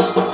Thank